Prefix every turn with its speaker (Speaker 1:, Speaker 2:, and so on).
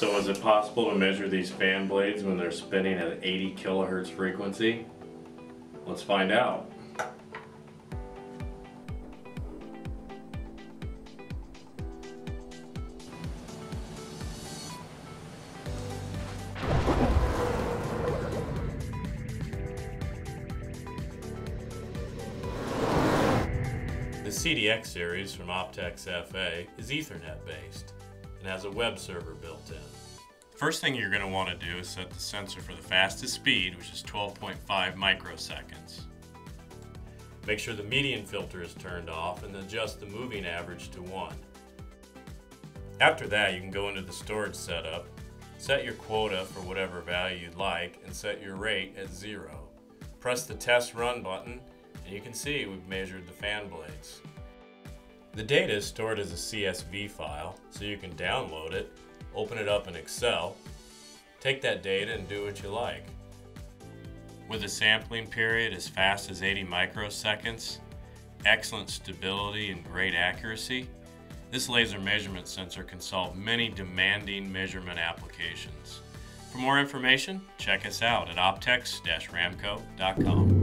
Speaker 1: So is it possible to measure these fan blades when they're spinning at 80 kilohertz frequency? Let's find out. The CDX series from Optex FA is Ethernet based and has a web server built in. First thing you're going to want to do is set the sensor for the fastest speed, which is 12.5 microseconds. Make sure the median filter is turned off and adjust the moving average to 1. After that, you can go into the storage setup, set your quota for whatever value you'd like, and set your rate at 0. Press the test run button and you can see we've measured the fan blades. The data is stored as a CSV file, so you can download it, open it up in Excel, take that data and do what you like. With a sampling period as fast as 80 microseconds, excellent stability and great accuracy, this laser measurement sensor can solve many demanding measurement applications. For more information, check us out at optex-ramco.com.